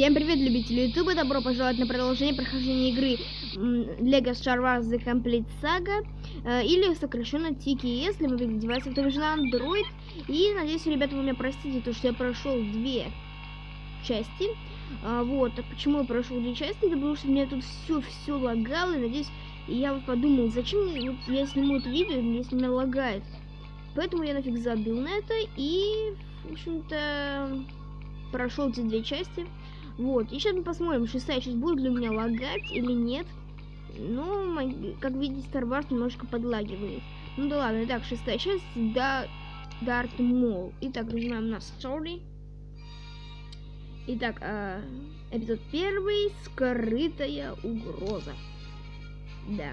Всем привет, любители ютуба, добро пожаловать на продолжение прохождения игры Lego Star Wars The Complete Saga э, Или сокращенно TKS для мобильных девайсов, то же на Android. И надеюсь, ребята, вы меня простите, то что я прошел две части. А, Вот, а почему я прошел две части, это потому что меня тут все, все лагало, и надеюсь, я вот подумал, зачем вот, я сниму это видео, если меня лагает. Поэтому я нафиг забил на это и, в общем-то, прошел эти две части вот, и сейчас мы посмотрим, шестая часть будет у меня лагать или нет. Ну, как видите, Star Wars немножко подлагивает. Ну да ладно, итак, шестая часть, да, Дарт Мол. Итак, нажимаем на Story. Итак, э, эпизод первый, скрытая угроза. Да.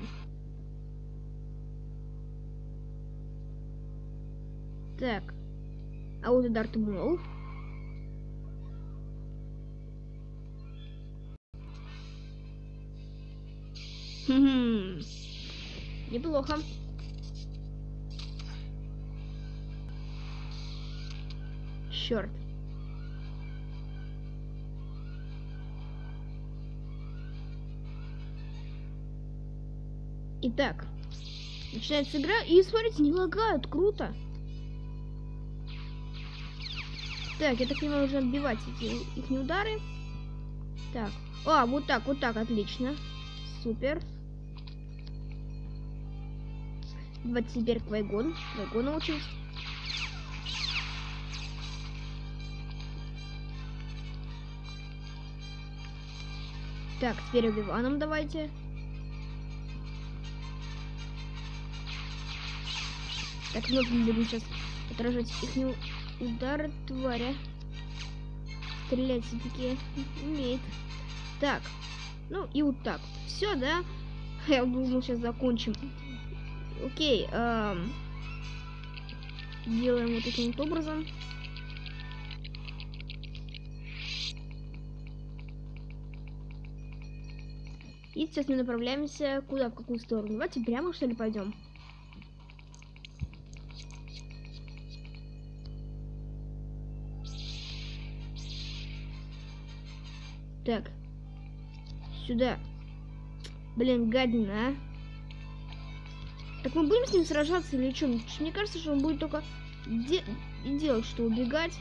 Так. А вот и Дарт Мол. Неплохо. Черт. Итак, начинается игра, и смотрите, не лагают, круто. Так, я так понимаю, уже отбивать эти их удары. Так, а, вот так, вот так, отлично. Супер. Давайте теперь Квайгон. Квайгона учить. Так, теперь Убиваном давайте. Так, мы будем сейчас отражать их удары тваря. Стрелять все-таки умеет. Так, ну и вот так. Все, да? Я думал, сейчас закончим. Окей, эм, делаем вот таким вот образом. И сейчас мы направляемся куда, в какую сторону? Давайте прямо, что ли, пойдем. Так. Сюда. Блин, гадина, а. Так мы будем с ним сражаться или что? Мне кажется, что он будет только де делать, что убегать.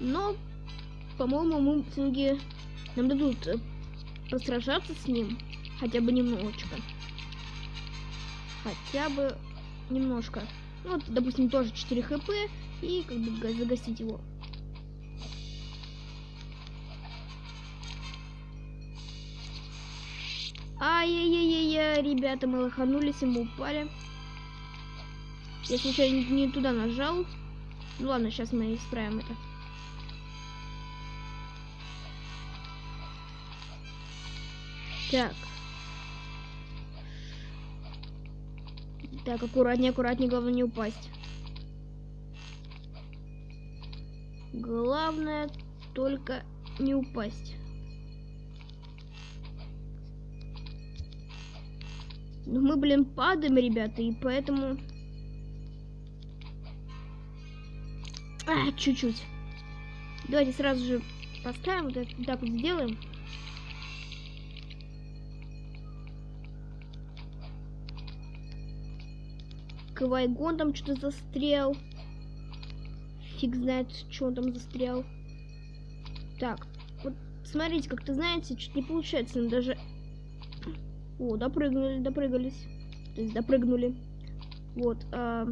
Но, по-моему, мы все-таки нам дадут э, посражаться с ним хотя бы немножечко. Хотя бы немножко. Ну, вот, допустим, тоже 4 хп и как бы загасить его. Ай-яй-яй-яй, ребята, мы лоханулись, и мы упали. Я случайно не туда нажал. Ну ладно, сейчас мы исправим это. Так. Так, аккуратнее, аккуратнее, главное не упасть. Главное только не упасть. Но ну, мы, блин, падаем, ребята, и поэтому... А, чуть-чуть. Давайте сразу же поставим, вот, это, вот так вот сделаем. Квайгон там что-то застрял. Фиг знает, что он там застрял. Так, вот смотрите, как-то, знаете, чуть не получается. Но даже о, допрыгнули, допрыгались. То есть допрыгнули. Вот. А...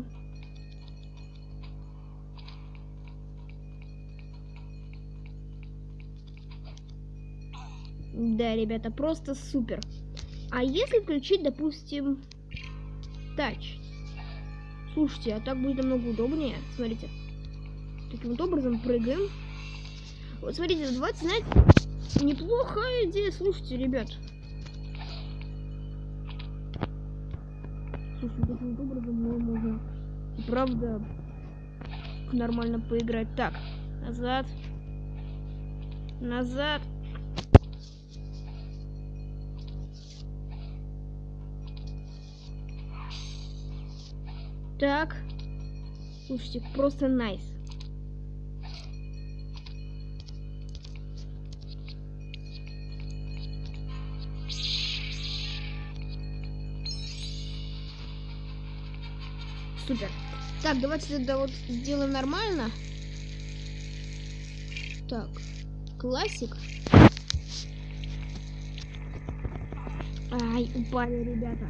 Да, ребята, просто супер. А если включить, допустим, тач? Слушайте, а так будет намного удобнее. Смотрите. Таким вот образом прыгаем. Вот смотрите, давайте, знаете, неплохая идея. Слушайте, ребят. Слушай, таким образом мы можем правда нормально поиграть. Так, назад. Назад. Так. Слушайте, просто найс. Супер. Так, давайте тогда вот сделаем нормально. Так, классик. Ай, упали, ребята.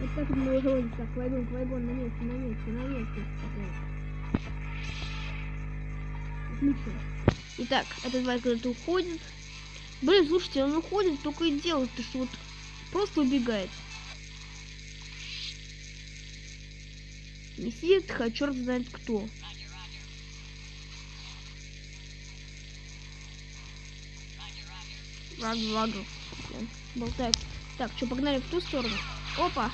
Вот так вот мы уже так, Квайгон, на месте, на месте, на месте. Отлично. Итак, этот тварь куда-то уходит. Блин, слушайте, он уходит, только и делает, то что вот просто убегает. Не сидит, а черт знает кто. Вагу, вагу. Болтает. Так, что, погнали в ту сторону. Опа!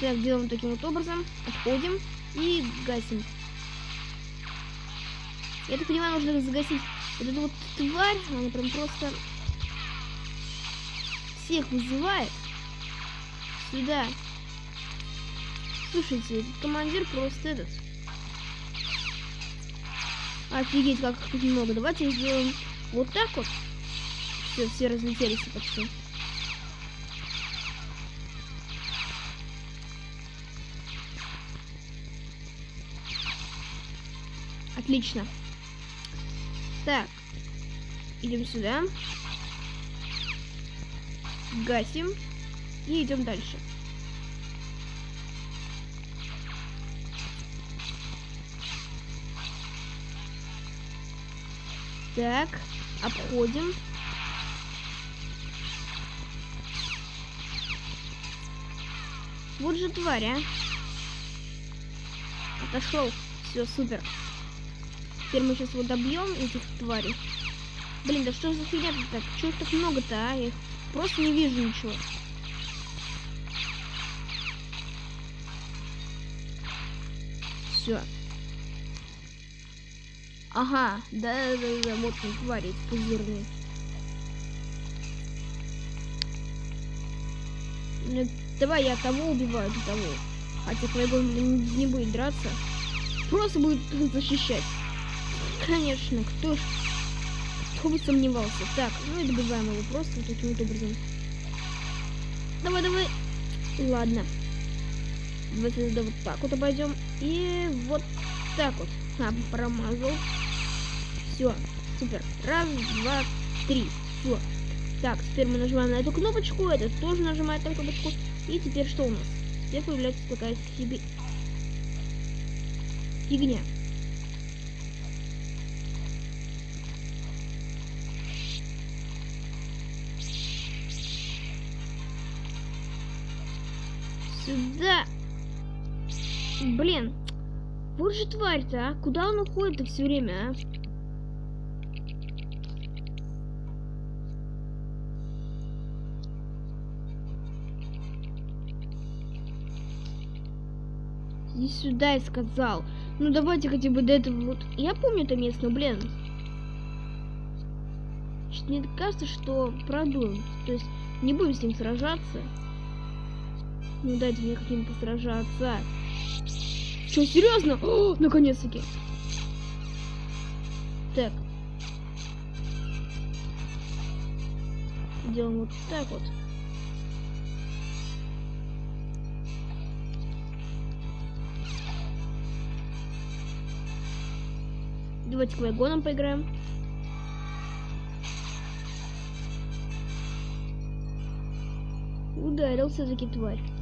Так, делаем таким вот образом. Отходим и гасим. Я так понимаю, нужно загасить вот эту вот тварь. Она прям просто всех вызывает. Сюда. Слушайте, командир просто этот. Офигеть, как их тут много. Давайте сделаем вот так вот. Все, все разлетелись почти. Отлично. Так. Идем сюда. Гасим. И идем дальше. Так, обходим. Вот же тварь, а. Отошел. Все, супер. Теперь мы сейчас вот добьем этих тварей. Блин, да что за фигня тут так? Чего их так много-то, а? Я их просто не вижу ничего. Все. Ага, да-да-да, вот он, твари эти пузырные. Ну, давай я того убиваю, до того. Хотя твоего не, не будет драться. Просто будет защищать. Конечно, кто. Кто бы сомневался. Так, ну и добиваем его просто вот таким вот образом. Давай, давай. Ладно. Давайте да, вот так вот обойдем. И вот так вот. А, промазал. Все, супер. Раз, два, три. Все. Так, теперь мы нажимаем на эту кнопочку, этот тоже нажимает на кнопочку. И теперь что у нас? Теперь появляется такая фиг... фигня. Сюда. Блин. Вот же тварь-то, а? Куда он уходит-то все время, а? Иди сюда, я сказал. Ну давайте хотя бы до этого вот. Я помню это место, блин. Мне кажется, что продуем. То есть не будем с ним сражаться. Ну дайте мне каким-то сражаться. Что, серьезно? Наконец-таки. Так. Делаем вот так вот. Давайте к вагонам поиграем. Ударился таки тварь.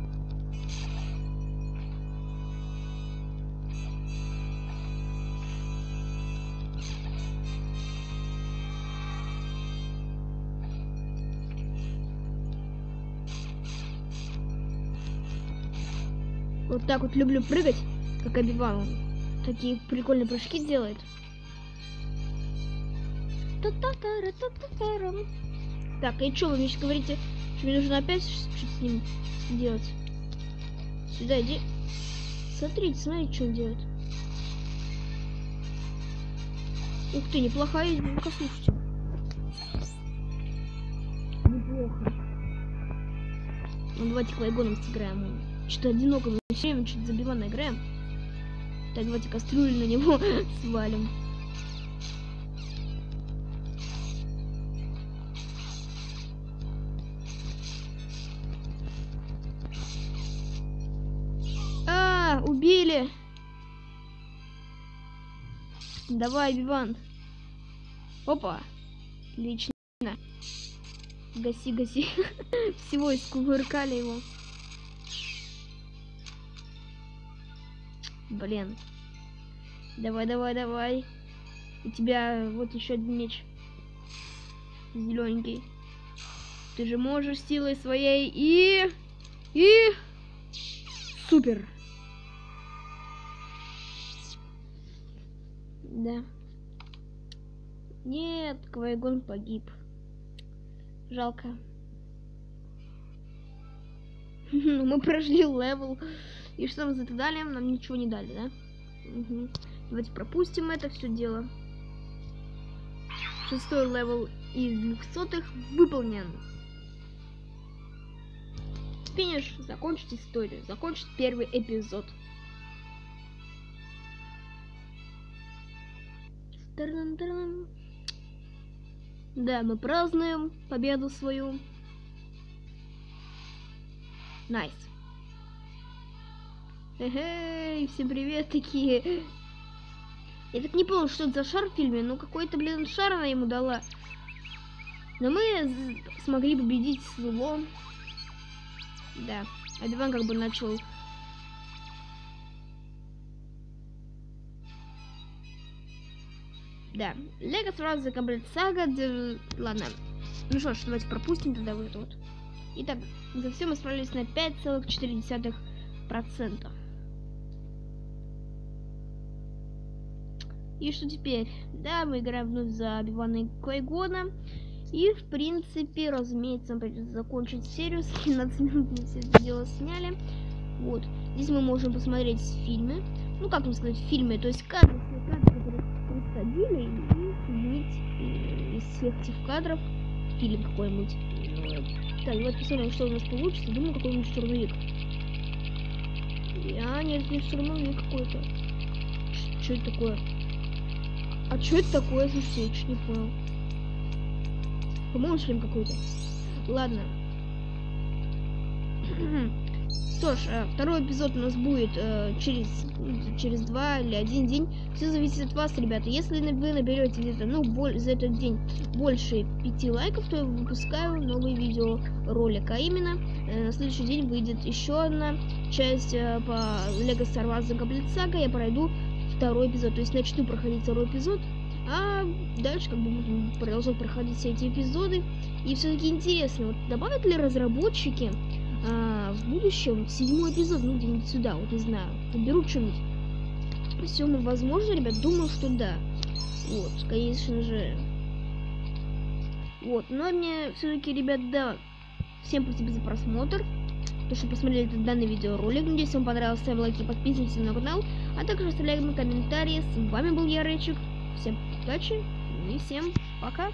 Вот так вот люблю прыгать, как Обиван. Такие прикольные прыжки делает. Так, и что, вы мне сейчас говорите, что мне нужно опять что-то с ним делать? Сюда иди. Смотрите, смотрите, что он делает. Ух ты, неплохая изюминка, слушайте. Неплохо. Ну, давайте к Вайгонам сыграем. Что-то одиноко, мы все время что-то забивано играем. Так, давайте кастрюлю на него свалим. А, убили. Давай, Виван. Опа. Отлично. Гаси, гаси. Всего искувыркали его. Блин. Давай, давай, давай. У тебя вот еще один меч. Зелененький. Ты же можешь силой своей и... И... Супер. Да. Нет, Квайгон погиб. Жалко. Мы прошли level. И что нам за это дали? Нам ничего не дали, да? Угу. Давайте пропустим это все дело. Шестой level из двухсотых выполнен. Финиш. Закончить историю. Закончить первый эпизод. Да, мы празднуем победу свою. Nice. Эй, всем привет такие. Я так не понял, что это за шар в фильме. Ну, какой-то, блин, шар она ему дала. Но мы смогли победить зло. Да. Адван как бы начал... Да. Лего сразу закомплект сага. Ладно. Ну что ж, давайте пропустим тогда вот это вот. Итак, за все мы справились на 5,4%. И что теперь? Да, мы играем вновь за Бивана Квайгона. И, в принципе, разумеется, нам придется закончить серию. С 15 минут мы все это дело сняли. Вот. Здесь мы можем посмотреть фильмы. Ну, как вам сказать, фильмы. То есть кадры, кадры, которые происходили. И изменить из всех этих кадров фильм какой-нибудь. Так, давайте посмотрим, что у нас получится. Думаю, какой-нибудь штурмовик. А, нет, не штурмовик какой-то. Что это такое? А что это такое? Я чуть не понял. По-моему, шлем какой-то. Ладно. Что ж, э, второй эпизод у нас будет э, через, через два или один день. Все зависит от вас, ребята. Если вы наберете где-то, ну, за этот день больше пяти лайков, то я выпускаю новый видеоролик. А именно, э, на следующий день выйдет еще одна часть по Lego Star Wars The Complete. Я пройду второй эпизод. То есть начну проходить второй эпизод, а дальше как бы будем продолжать проходить все эти эпизоды. И все-таки интересно, вот добавят ли разработчики а, в будущем седьмой эпизод, ну где-нибудь сюда, вот не знаю, уберут что-нибудь. Все возможно, ребят, думаю, что да. Вот, конечно же. Вот, но мне все-таки, ребят, да. Всем спасибо за просмотр то, что посмотрели этот данный видеоролик. Надеюсь, вам понравился. Ставь лайки, подписывайтесь на канал. А также оставляйте комментарии. С вами был я, Рэчик. Всем удачи и всем пока.